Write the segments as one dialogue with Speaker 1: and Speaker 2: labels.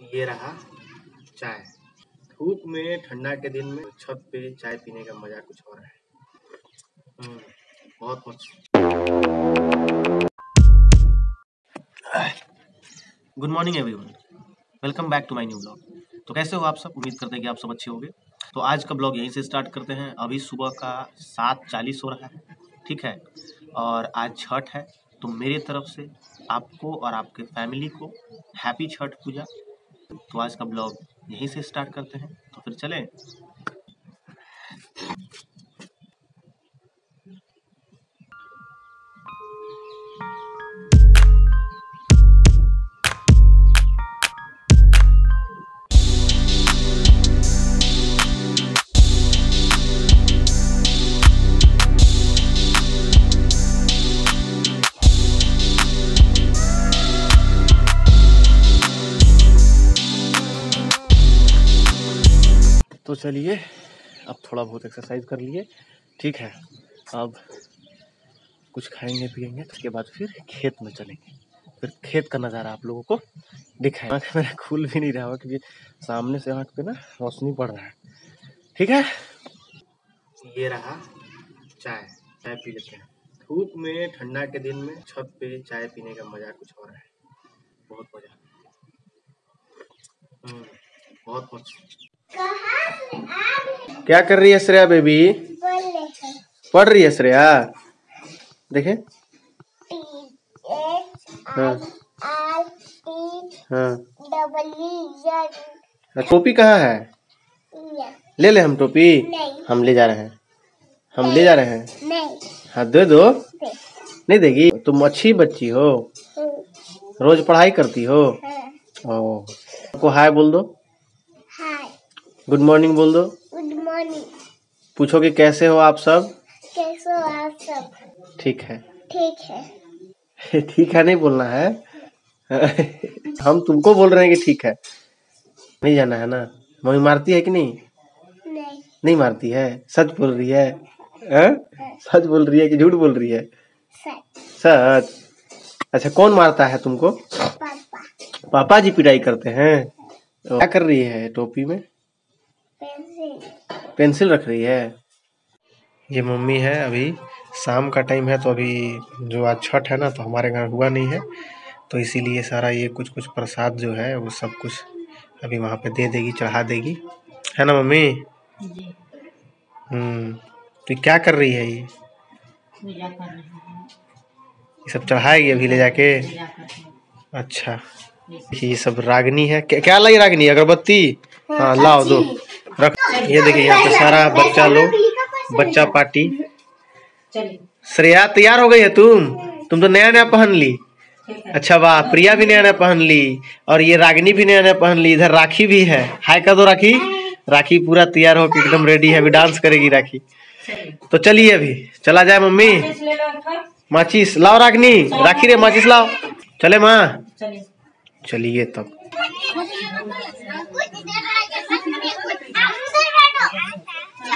Speaker 1: ये रहा चाय। धूप में ठंडा के दिन में छत पे चाय पीने का मज़ा कुछ और है। हम्म, बहुत good morning everyone welcome back to my new blog तो कैसे हो आप सब? उम्मीद करते हैं कि आप सब अच्छे होंगे। तो आज का ब्लॉग यहीं से स्टार्ट करते हैं। अभी सुबह का सात चालीस हो रहा है ठीक है? और आज छठ है तो मेरे तरफ़ से आपको और आपके फैमिली को हैप्पी छठ पूजा तो आज का ब्लॉग यहीं से स्टार्ट करते हैं। तो फिर चलें। तो चलिए अब थोड़ा बहुत एक्सरसाइज कर लिए। ठीक है अब कुछ खाएँगे पिएँगे उसके बाद फिर खेत में चलेंगे। फिर खेत का नज़ारा आप लोगों को दिखाएँगे। आँख मेरा खुल भी नहीं रहा क्योंकि सामने से आँख पे ना रोशनी पड़ रहा है। ठीक है? ये रहा चाय। चाय पी लेते हैं। धूप में ठंडा के दिन में छत पे चाय पीने का मज़ा कुछ और है। बहुत मज़ा। हम्म, बहुत मस्त। क्या कर रही है श्रेया बेबी? पढ़ रही है। श्रेया? देखे। हाँ। हाँ। हाँ, टोपी कहाँ है? ले ले हम टोपी। हम ले जा रहे हैं। हम ले जा रहे हैं। हाँ दे दो। नहीं। देगी? तुम अच्छी बच्ची हो। रोज पढ़ाई करती हो। ओ। को हाय बोल दो। गुड मॉर्निंग बोल दो
Speaker 2: गुड मॉर्निंग
Speaker 1: पूछो कि कैसे हो आप सब?
Speaker 2: कैसे हो आप सब?
Speaker 1: ठीक है।
Speaker 2: ठीक है।
Speaker 1: ठीक है नहीं बोलना है। हम तुमको बोल रहे हैं कि ठीक है। नहीं जाना है ना? मम्मी मारती है कि नहीं?
Speaker 2: नहीं।
Speaker 1: नहीं मारती है। सच बोल रही है। हैं? सच बोल रही है कि झूठ बोल रही है?
Speaker 2: सच।
Speaker 1: सच। अच्छा कौन मारता है तुमको?
Speaker 2: पापा।
Speaker 1: पापा जी पिटाई करते हैं। क्या कर रही है टोपी में?
Speaker 2: पेंसिल।
Speaker 1: पेंसिल रख रही है। ये मम्मी है अभी शाम का टाइम है तो अभी जो आज छठ है ना तो हमारे घर हुआ नहीं है। तो इसीलिए सारा ये कुछ कुछ प्रसाद जो है वो सब कुछ अभी वहाँ पे दे देगी चढ़ा देगी। है ना मम्मी? हम्म तो क्या कर रही है ये?
Speaker 3: हैं।
Speaker 1: ये सब चढ़ाएगी अभी ले जाके?
Speaker 3: हैं।
Speaker 1: अच्छा। ये सब रागनी है। क्या, क्या लाई रागनी? अगरबत्ती? हाँ लाओ दो। रख ये देखिए यहाँ पे सारा बच्चा लोग बच्चा पार्टी। श्रेया तैयार हो गई है तुम? तुम तो नया नया पहन ली। अच्छा वाह प्रिया भी नया नया पहन ली और ये रागिनी भी नया नया पहन ली। इधर राखी भी है। हाय कर दो राखी। राखी पूरा तैयार होकर एकदम रेडी है। अभी डांस करेगी राखी। तो चलिए अभी चला जाए मम्मी।
Speaker 3: माचिस ले लो अंकल
Speaker 1: माचिस लाओ रागनी। राखी रे माचिस लाओ। चले माँ।
Speaker 3: चलिए।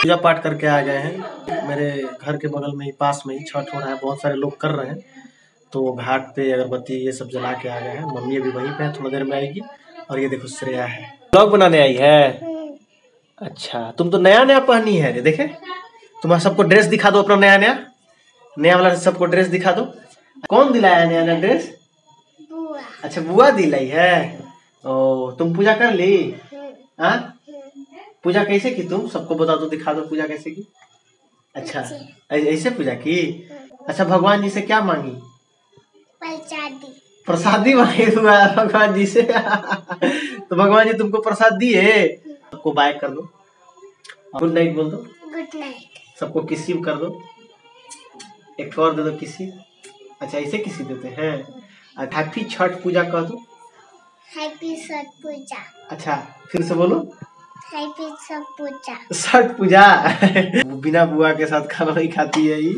Speaker 1: पूजा पाठ करके आ गए हैं। मेरे घर के बगल में ही, पास में ही छठ हो रहा है, बहुत सारे लोग कर रहे हैं। तो घाट पे अगरबत्ती ये सब जला के आ गए हैं। मम्मी अभी वहीं पे है, थोड़ा देर में आएगी। और ये देखो श्रेया है। ब्लॉग बनाने आई है? अच्छा तुम तो नया नया पहनी है रे, देखे? तुम्हारा सबको ड्रेस दिखा दो अपना नया नया। नया वाला सबको ड्रेस दिखा दो। कौन दिलाया नया नया ड्रेस अच्छा बुआ दिलाई है। ओ, तुम पूजा कर ली? हाँ? पूजा कैसे की तुम? सबको बता दो, दिखा दो पूजा कैसे की। अच्छा ऐसे पूजा की? अच्छा भगवान जी से क्या मांगी?
Speaker 2: प्रसादी।
Speaker 1: प्रसादी मांगी हुआ है भगवान जी से तो भगवान जी तुमको प्रसाद दिए। सबको बाय कर दो। गुड नाइट बोल दो।
Speaker 2: गुड नाइट
Speaker 1: सबको किसी कर दो। एक और दे दो किसी अच्छा ऐसे किसी देते हैं। हैप्पी छठ पूजा कह दो।
Speaker 2: हैप्पी छठ पूजा।
Speaker 1: अच्छा फिर से बोलो।
Speaker 2: छठ पूजा।
Speaker 1: वो बिना बुआ के साथ खाना नहीं खाती है ये।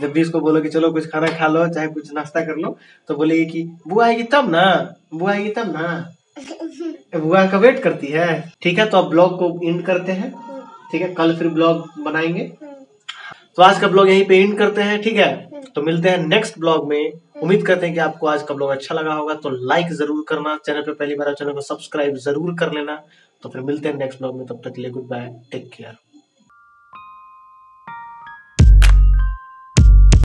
Speaker 1: जब भी इसको बोलो कि चलो कुछ खाना खा लो चाहे कुछ नाश्ता कर लो तो बोलेगी कि बुआ आएगी तब ना? बुआ आएगी तब ना? बुआ का वेट करती है। ठीक है तो अब ब्लॉग को एंड करते हैं। ठीक है कल फिर ब्लॉग बनाएँगे। तो आज का ब्लॉग यहीं पे एंड करते हैं ठीक है? तो मिलते हैं नेक्स्ट ब्लॉग में। उम्मीद करते हैं कि आपको आज का ब्लॉग अच्छा लगा होगा तो लाइक ज़रूर करना, चैनल पर पहली बार चैनल को सब्सक्राइब ज़रूर कर लेना। तो फिर मिलते हैं नेक्स्ट ब्लॉग में, तब तक के लिए गुड बाय टेक केयर